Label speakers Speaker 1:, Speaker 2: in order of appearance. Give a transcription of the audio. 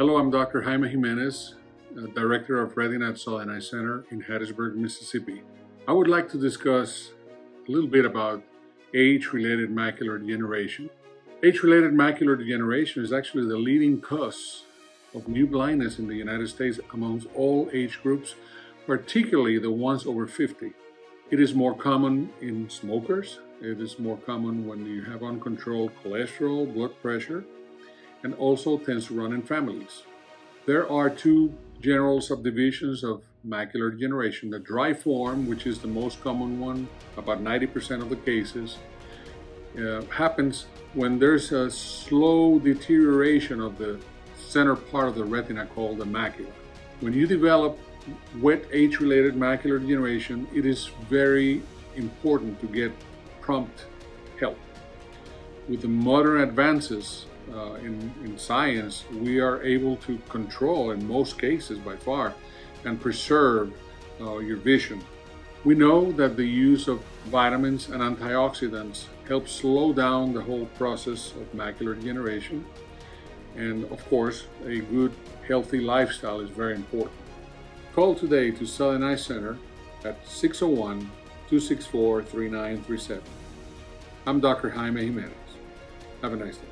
Speaker 1: Hello, I'm Dr. Jaime Jimenez, uh, Director of Retina at Eye Center in Hattiesburg, Mississippi. I would like to discuss a little bit about age-related macular degeneration. Age-related macular degeneration is actually the leading cause of new blindness in the United States amongst all age groups, particularly the ones over 50. It is more common in smokers. It is more common when you have uncontrolled cholesterol, blood pressure, and also tends to run in families. There are two general subdivisions of macular degeneration. The dry form, which is the most common one, about 90% of the cases, uh, happens when there's a slow deterioration of the center part of the retina called the macula. When you develop wet age-related macular degeneration, it is very important to get prompt help. With the modern advances uh, in, in science, we are able to control, in most cases by far, and preserve uh, your vision. We know that the use of vitamins and antioxidants helps slow down the whole process of macular degeneration. And of course, a good, healthy lifestyle is very important. Call today to Southern Eye Center at 601 264 3937. I'm Dr. Jaime Jimenez. Have a nice day.